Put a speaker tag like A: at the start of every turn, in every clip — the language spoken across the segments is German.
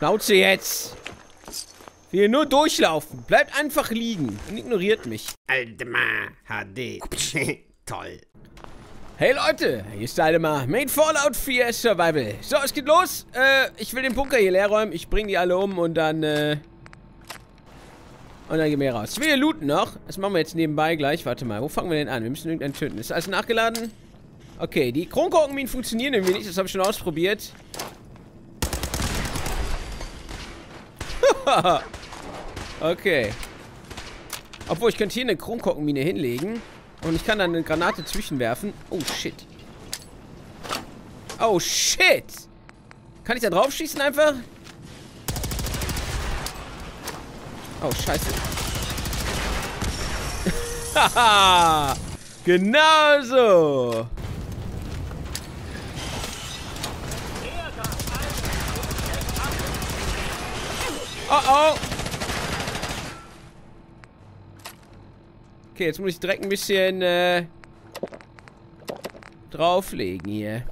A: Schnauze jetzt. Wir nur durchlaufen. Bleibt einfach liegen und ignoriert mich.
B: Aldemar HD. Toll.
A: Hey Leute, hier ist Aldemar. Main Fallout 4 Survival. So, es geht los. Äh, ich will den Bunker hier leer räumen. Ich bringe die alle um und dann, äh... Und dann gehen wir raus. Ich will hier looten noch. Das machen wir jetzt nebenbei gleich. Warte mal, wo fangen wir denn an? Wir müssen irgendeinen töten. Ist alles nachgeladen? Okay, die Kronkorkenminen funktionieren irgendwie nicht. Das habe ich schon ausprobiert. okay. Obwohl, ich könnte hier eine Kronkorkenmine hinlegen. Und ich kann dann eine Granate zwischenwerfen. Oh, shit. Oh, shit. Kann ich da drauf schießen einfach? Oh, scheiße. Haha. genau so. Oh, oh. Okay, jetzt muss ich direkt ein bisschen äh, drauflegen hier.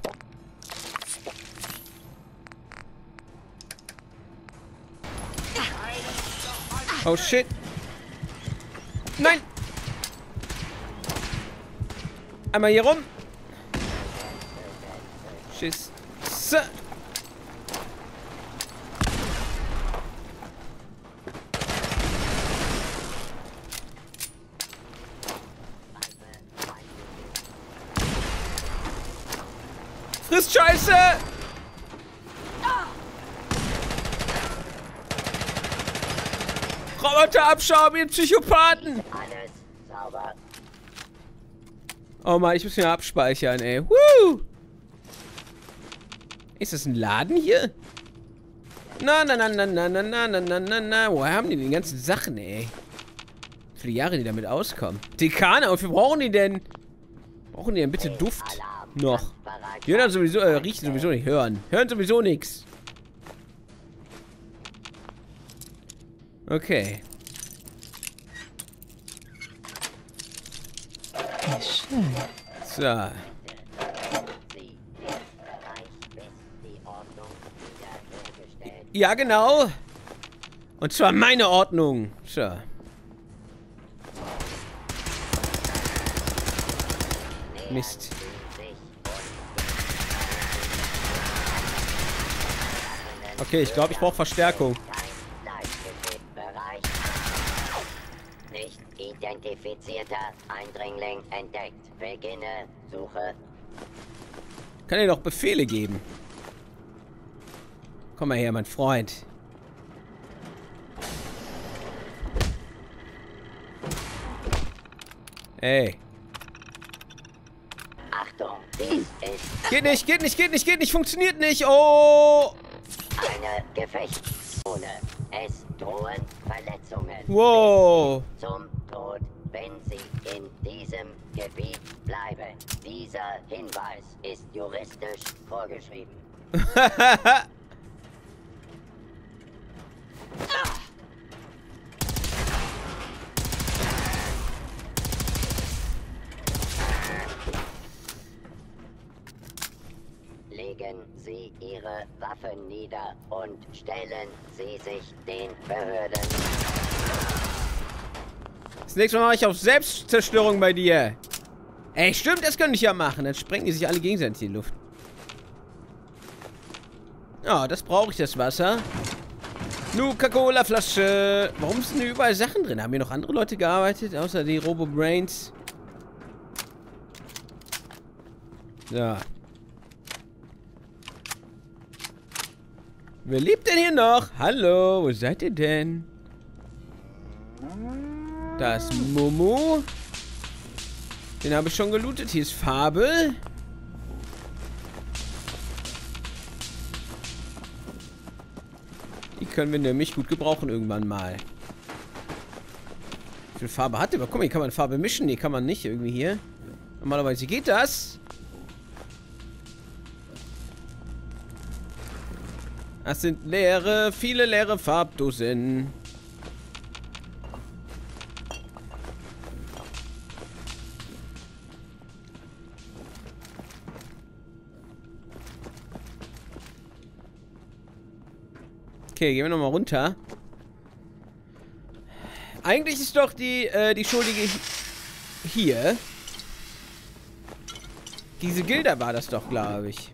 A: Oh shit. Nein! Einmal hier rum. Tschüss. So. Frisst Scheiße! Roboter abschauen, ihr Psychopathen!
C: Alles sauber.
A: Oh Mann, ich muss mir abspeichern, ey. Woo! Ist das ein Laden hier? Na, na, na, na, na, na, na, na, na, na, na. Woher haben die die ganzen Sachen, ey? Für die Jahre, die damit auskommen. Dekane, wofür brauchen die denn? Brauchen die denn bitte Duft? Noch. Die hören sowieso, äh, riechen sowieso nicht. Hören. Hören sowieso nichts. Okay. So. Ja, genau. Und zwar meine Ordnung. So. Mist.
C: sich
A: Okay, ich glaube, ich brauche Verstärkung.
C: Nicht identifizierter Eindringling entdeckt. Beginne Suche.
A: Kann dir doch Befehle geben. Komm mal her, mein Freund. Ey.
C: Achtung, dies ist
A: Geht nicht, geht nicht, geht nicht, geht nicht, funktioniert nicht. Oh.
C: Eine Gefechtszone. Es drohen Verletzungen.
A: Wow.
C: zum Tod, wenn Sie in diesem Gebiet bleiben. Dieser Hinweis ist juristisch vorgeschrieben. Legen Sie Ihre Waffen nieder und stellen Sie sich den Behörden.
A: Das nächste Mal mache ich auf Selbstzerstörung bei dir. Ey, stimmt, das könnte ich ja machen. Dann sprengen die sich alle gegenseitig in die Luft. Ja, das brauche ich, das Wasser. Nuka-Cola-Flasche. Warum sind hier überall Sachen drin? Haben hier noch andere Leute gearbeitet, außer die Robo-Brains? So. Wer lebt denn hier noch? Hallo, wo seid ihr denn? Da ist Momo. Den habe ich schon gelootet. Hier ist Fabel. Die können wir nämlich gut gebrauchen irgendwann mal. Wie viel Farbe hat der? Guck mal, hier kann man Farbe mischen. Nee, kann man nicht irgendwie hier. Normalerweise geht das. Das sind leere, viele leere Farbdosen. Okay, gehen wir nochmal runter. Eigentlich ist doch die, äh, die Schuldige hier. Diese Gilda war das doch, glaube ich.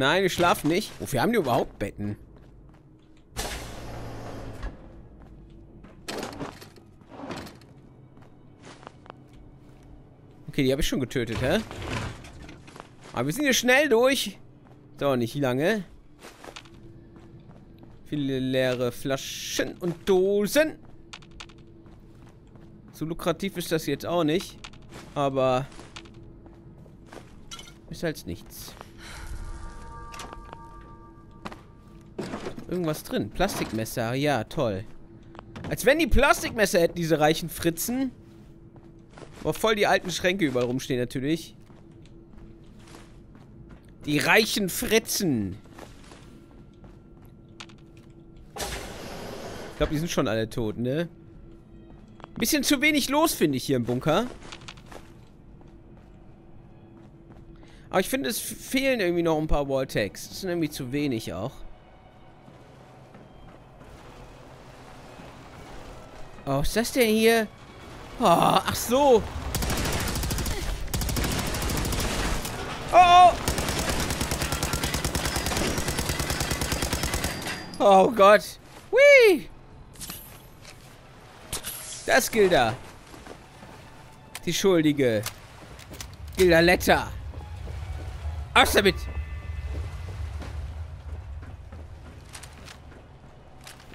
A: Nein, wir schlafen nicht. Wofür haben die überhaupt Betten? Okay, die habe ich schon getötet, hä? Aber wir sind hier schnell durch. Dauert nicht lange. Viele leere Flaschen und Dosen. So lukrativ ist das jetzt auch nicht. Aber ist halt nichts. Irgendwas drin. Plastikmesser. Ja, toll. Als wenn die Plastikmesser hätten, diese reichen Fritzen. Aber voll die alten Schränke überall rumstehen natürlich. Die reichen Fritzen. Ich glaube, die sind schon alle tot, ne? Bisschen zu wenig los, finde ich, hier im Bunker. Aber ich finde, es fehlen irgendwie noch ein paar Walltags. Das sind irgendwie zu wenig auch. Oh, was ist das denn hier? Oh, ach so. Oh! Oh Gott. Whee! Das Gilda. Die Schuldige. Gilda Letter. Aus damit!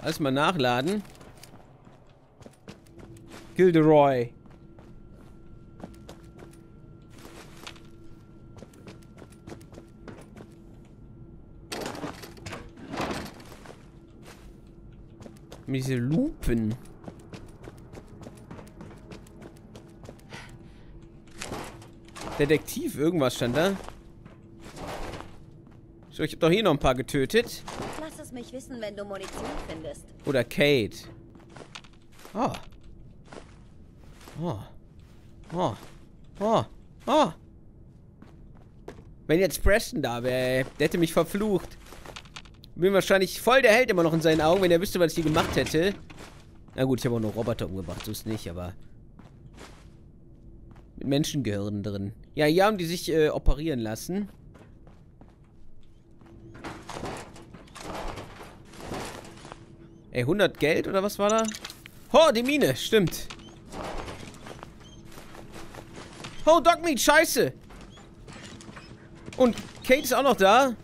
A: Alles mal nachladen. Gilderoy. Diese Lupen. Detektiv, irgendwas stand da. So, ich habe doch hier noch ein paar getötet.
C: Lass es mich wissen, wenn du Munition findest.
A: Oder Kate. Oh. Oh. Oh. Oh. Oh. Wenn jetzt Preston da wäre, der hätte mich verflucht. Bin wahrscheinlich voll der Held immer noch in seinen Augen, wenn er wüsste, was ich hier gemacht hätte. Na gut, ich habe auch noch Roboter umgebracht, so ist nicht, aber... Mit Menschengehirn drin. Ja, hier haben die sich äh, operieren lassen. Ey, 100 Geld oder was war da? Oh, die Mine, stimmt. Oh, Dogmeat, scheiße. Und Kate ist auch noch da.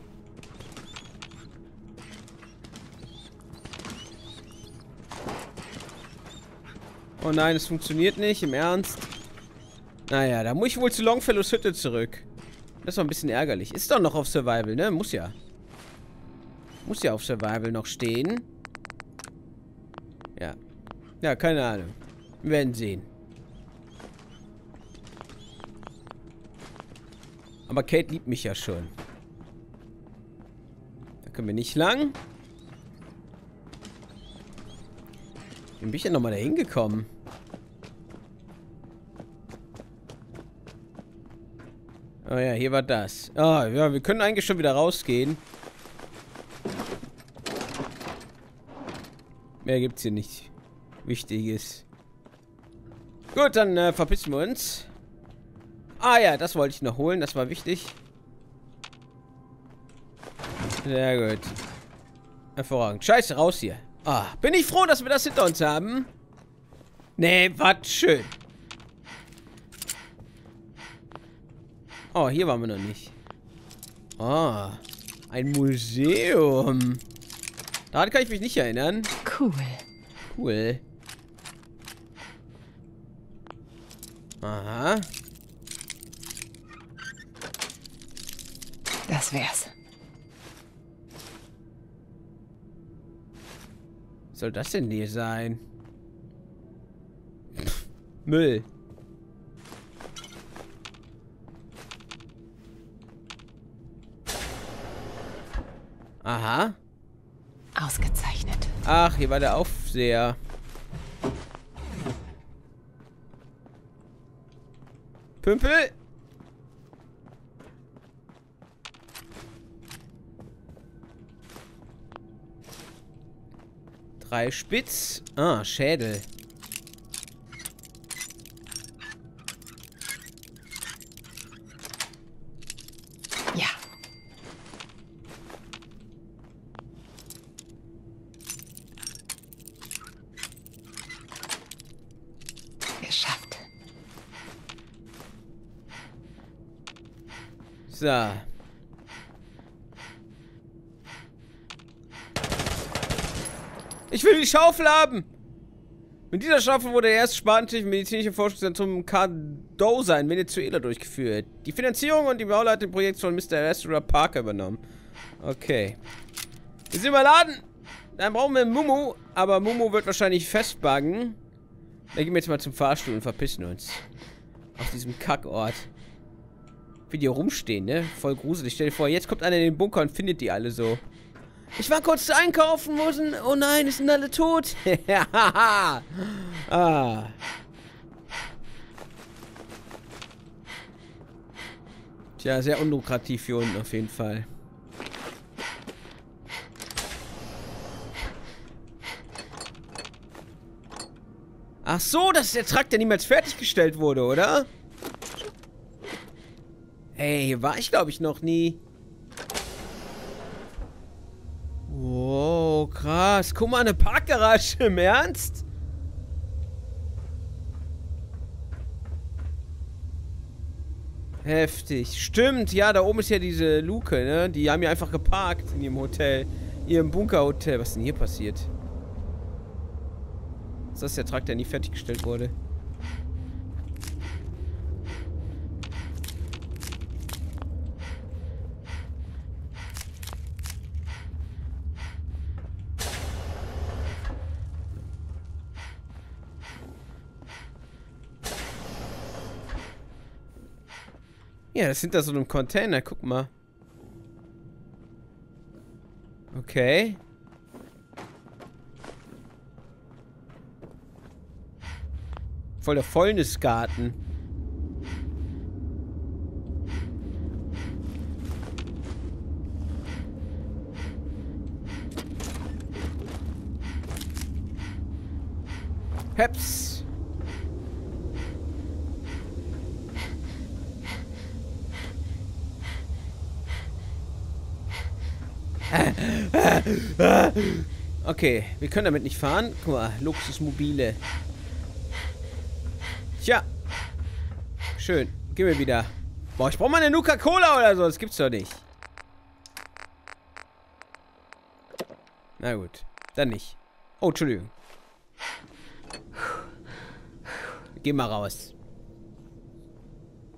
A: Oh nein, es funktioniert nicht, im Ernst. Naja, da muss ich wohl zu Longfellows Hütte zurück. Das doch ein bisschen ärgerlich. Ist doch noch auf Survival, ne? Muss ja. Muss ja auf Survival noch stehen. Ja. Ja, keine Ahnung. Wir werden sehen. Aber Kate liebt mich ja schon. Da können wir nicht lang. Wie bin ich denn nochmal da hingekommen? Oh ja, hier war das. Ah, oh, ja, wir können eigentlich schon wieder rausgehen. Mehr gibt's hier nicht. Wichtiges. Gut, dann äh, verpissen wir uns. Ah ja, das wollte ich noch holen. Das war wichtig. Sehr gut. Hervorragend. Scheiße, raus hier. Ah, bin ich froh, dass wir das hinter uns haben. Nee, was schön. Oh, hier waren wir noch nicht. Ah, ein Museum. Daran kann ich mich nicht erinnern.
D: Cool.
A: Cool. Aha.
D: Das wär's.
A: Was soll das denn hier sein? Pff, Müll. Aha.
D: Ausgezeichnet.
A: Ach, hier war der Aufseher. Pümpel? Drei Spitz. Ah, Schädel.
D: Ja. Geschafft.
A: So. Ich will die Schaufel haben! Mit dieser Schaufel wurde der erste spanische medizinische Forschungszentrum Cardosa in Venezuela durchgeführt. Die Finanzierung und die Bauleitung des Projekts von Mr. Ezra Parker übernommen. Okay. Wir sind überladen! Dann brauchen wir Mumu, aber Mumu wird wahrscheinlich festbuggen. Dann gehen wir jetzt mal zum Fahrstuhl und verpissen uns. Aus diesem Kackort. Wie die rumstehen, ne? Voll gruselig. Stell dir vor, jetzt kommt einer in den Bunker und findet die alle so. Ich war kurz zu einkaufen, wo sind... Oh nein, es sind alle tot. ah. Tja, sehr unlukrativ hier unten auf jeden Fall. Ach so, das ist der Trakt, der niemals fertiggestellt wurde, oder? Ey, hier war ich, glaube ich, noch nie. Wow, krass. Guck mal, eine Parkgarage. Im Ernst? Heftig. Stimmt, ja, da oben ist ja diese Luke, ne? Die haben ja einfach geparkt in ihrem Hotel. Ihrem Bunkerhotel. Was ist denn hier passiert? Ist das der Trakt, der nie fertiggestellt wurde? Ja, das sind da so einem Container, guck mal. Okay. Voll der Fäulnisgarten. Okay, wir können damit nicht fahren. Guck mal, Luxusmobile. Tja. Schön. Gib mir wieder. Boah, ich brauche mal eine Nuka-Cola oder so. Das gibt's doch nicht. Na gut. Dann nicht. Oh, Entschuldigung. Geh mal raus.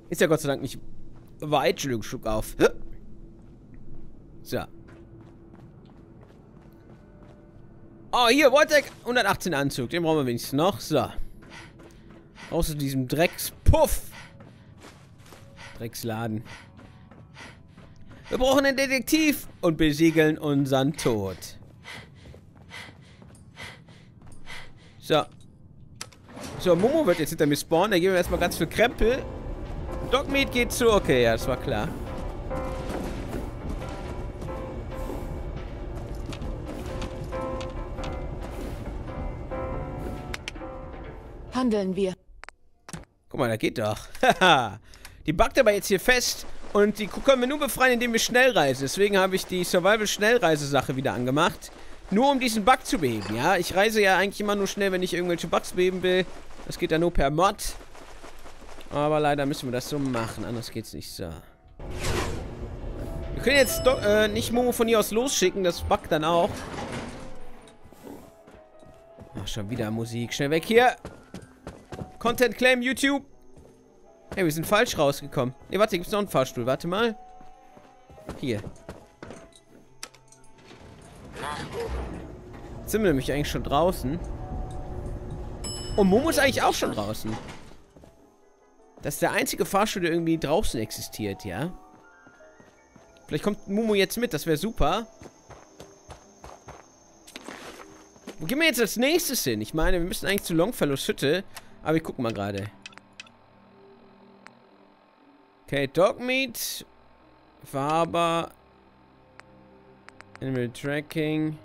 A: Ist ja Gott sei Dank nicht weit. Entschuldigung, Schluck auf. So. Oh, hier, Vortex 118 Anzug. Den brauchen wir wenigstens noch. So. Außer diesem Dreckspuff. Drecksladen. Wir brauchen einen Detektiv und besiegeln unseren Tod. So. So, Momo wird jetzt hinter mir spawnen. Da geben wir erstmal ganz viel Krempel. Dogmeat geht zu. Okay, ja, das war klar.
D: Handeln wir.
A: Guck mal, da geht doch. die backt aber jetzt hier fest. Und die können wir nur befreien, indem wir schnell reisen. Deswegen habe ich die Survival-Schnellreise-Sache wieder angemacht. Nur um diesen Bug zu beheben, ja? Ich reise ja eigentlich immer nur schnell, wenn ich irgendwelche Bugs beheben will. Das geht dann nur per Mod. Aber leider müssen wir das so machen. Anders geht's nicht so. Wir können jetzt äh, nicht Momo von hier aus losschicken. Das buggt dann auch. Ach, schon wieder Musik. Schnell weg hier. Content Claim YouTube. Hey, wir sind falsch rausgekommen. Ne, warte, hier gibt es noch einen Fahrstuhl. Warte mal. Hier. Jetzt sind wir nämlich eigentlich schon draußen. Und Momo ist eigentlich auch schon draußen. Das ist der einzige Fahrstuhl, der irgendwie draußen existiert, ja? Vielleicht kommt Momo jetzt mit, das wäre super. Wo gehen wir jetzt als nächstes hin? Ich meine, wir müssen eigentlich zu Longfellow's Hütte. Aber ich guck mal gerade. Okay, Dogmeat. Faber. Animal Tracking.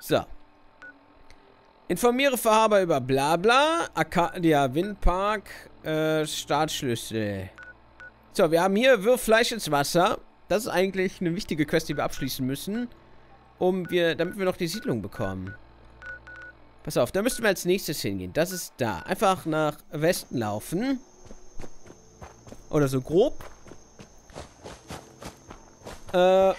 A: So. Informiere Verhaber über Blabla, Arcadia Windpark, äh, Startschlüssel. So, wir haben hier Wirf Fleisch ins Wasser. Das ist eigentlich eine wichtige Quest, die wir abschließen müssen. Um wir, damit wir noch die Siedlung bekommen. Pass auf, da müssten wir als nächstes hingehen. Das ist da. Einfach nach Westen laufen. Oder so grob. Äh.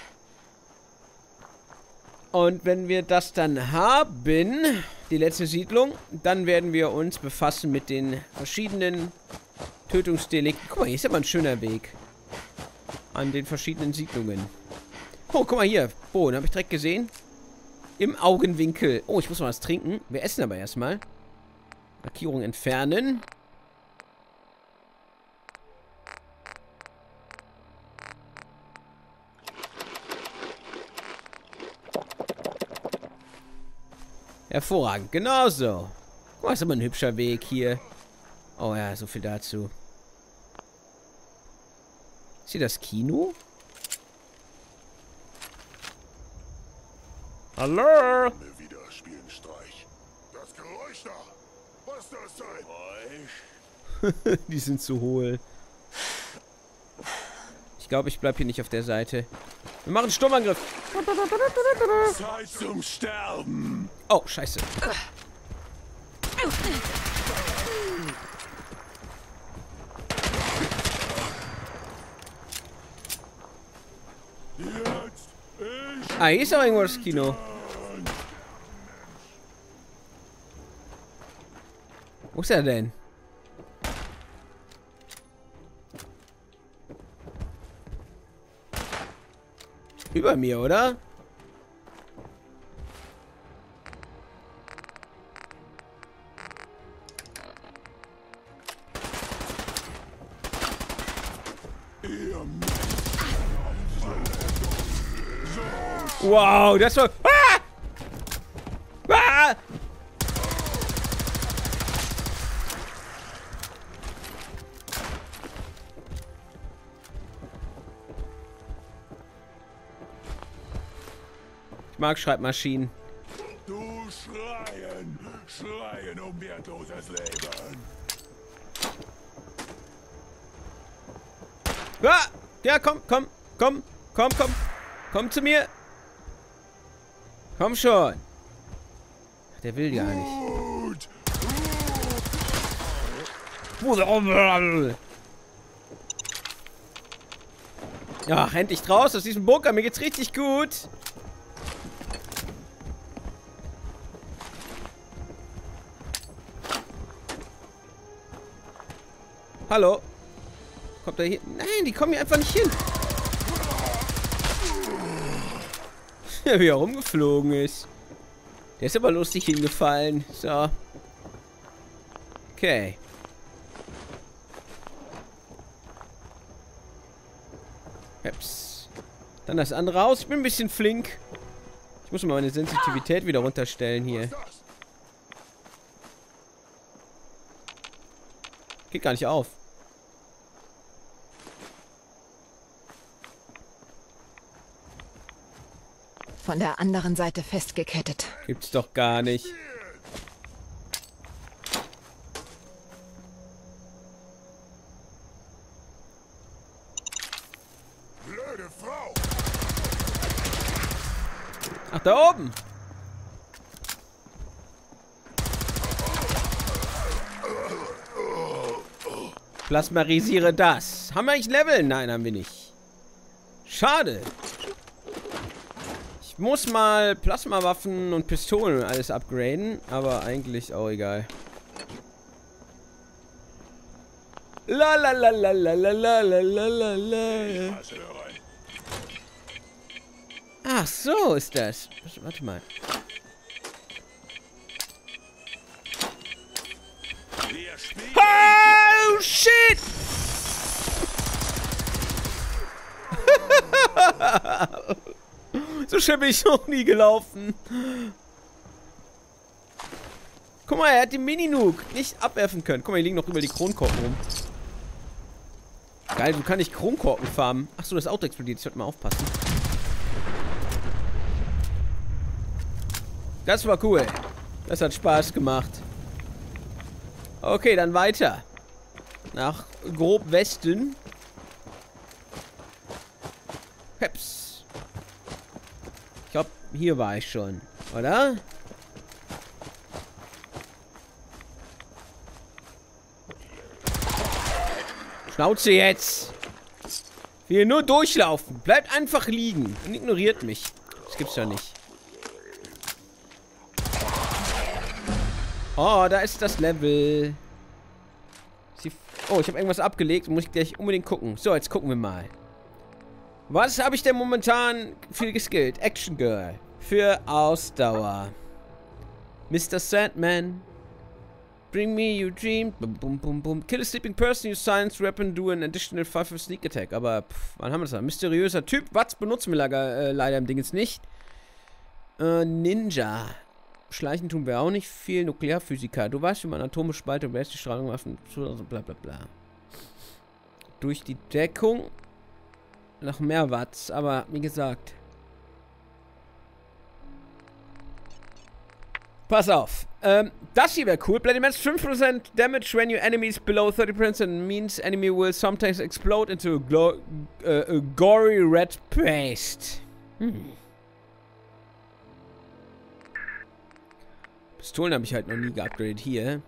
A: Und wenn wir das dann haben, die letzte Siedlung, dann werden wir uns befassen mit den verschiedenen Tötungsdelikten. Guck mal, hier ist aber ein schöner Weg. An den verschiedenen Siedlungen. Oh, guck mal hier. Boden, habe ich direkt gesehen. Im Augenwinkel. Oh, ich muss mal was trinken. Wir essen aber erstmal. Markierung entfernen. Hervorragend. Genauso. Oh, ist aber ein hübscher Weg hier. Oh ja, so viel dazu. Ist hier das Kino? Hallo?
E: Wieder spielen Streich. Das Geräusch da. Was das sein?
A: Die sind zu hohl. Ich glaube, ich bleib hier nicht auf der Seite. Wir machen Sturmangriff.
E: Zeit zum Sterben.
A: Oh, scheiße. ahí se va en Warskino. What's that then? Über mir, oder? Ihr Wow, das war... Ah! Ah! Ich mag Schreibmaschinen.
E: Du schreien, schreien um wertloses Leben.
A: Ah! Ja, komm, komm, komm, komm, komm. Komm zu mir. Komm schon. Der will gar nicht. Ach, endlich raus aus diesem Bunker. Mir geht's richtig gut. Hallo? Kommt er hier? Nein, die kommen hier einfach nicht hin. Ja, wie er rumgeflogen ist. Der ist aber lustig hingefallen. So. Okay. Ups. Dann das andere Haus. Ich bin ein bisschen flink. Ich muss mal meine Sensitivität wieder runterstellen hier. Geht gar nicht auf.
D: Von der anderen Seite festgekettet.
A: Gibt's doch gar nicht.
E: Blöde Frau.
A: Ach, da oben. Plasmarisiere das. Haben wir eigentlich Level? Nein, haben wir nicht. Schade. Ich muss mal Plasmawaffen und Pistolen und alles upgraden, aber eigentlich auch egal. La la la la la la la la la la. Ach, so ist das. Warte mal. So schnell bin ich noch nie gelaufen. Guck mal, er hat den Mini-Nuke nicht abwerfen können. Guck mal, hier liegen noch über die Kronkorken rum. Geil, du kannst nicht Kronkorken farmen. Achso, das Auto explodiert. Ich sollte mal aufpassen. Das war cool. Das hat Spaß gemacht. Okay, dann weiter. Nach grob Westen. Heps. Hier war ich schon. Oder? Schnauze jetzt. Will nur durchlaufen. Bleibt einfach liegen und ignoriert mich. Das gibt's ja nicht. Oh, da ist das Level. Oh, ich habe irgendwas abgelegt. Muss ich gleich unbedingt gucken. So, jetzt gucken wir mal. Was habe ich denn momentan viel geskillt? Action Girl. Für Ausdauer. Mr. Sandman. Bring me your dream. Bum, bum, bum, bum. Kill a sleeping person, use science weapon, do an additional 5 of sneak attack. Aber, pff, wann haben wir das da? Mysteriöser Typ. Was benutzen wir leider, äh, leider im Ding jetzt nicht? Äh, Ninja. Schleichen tun wir auch nicht viel. Nuklearphysiker. Du weißt, wie man und die Strahlung Waffen. Bla bla bla. Durch die Deckung noch mehr Watts, aber wie gesagt. Pass auf. Ähm, das hier wäre cool. Bloody Mans 5% damage when your enemy is below 30% means enemy will sometimes explode into a, uh, a gory red paste. Hm. Pistolen habe ich halt noch nie geupgradet hier.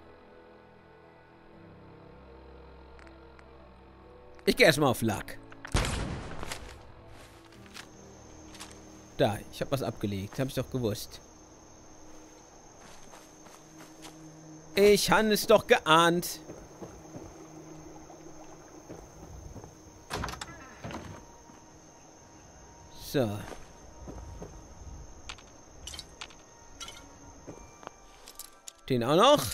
A: Ich gehe erstmal auf Luck. Da, ich habe was abgelegt. Habe ich doch gewusst. Ich habe es doch geahnt. So. Den auch noch.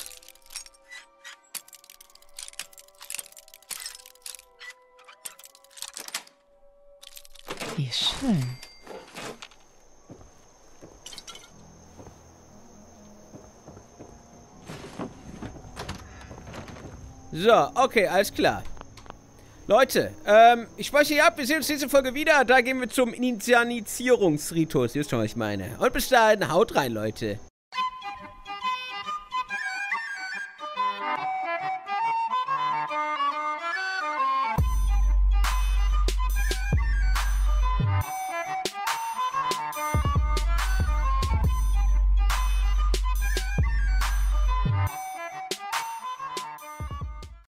D: Wie schön.
A: So, okay, alles klar. Leute, ähm, ich speichere hier ab. Wir sehen uns nächste Folge wieder. Da gehen wir zum Initialisierungsritus. Ihr wisst schon, was ich meine. Und bis dahin, haut rein, Leute.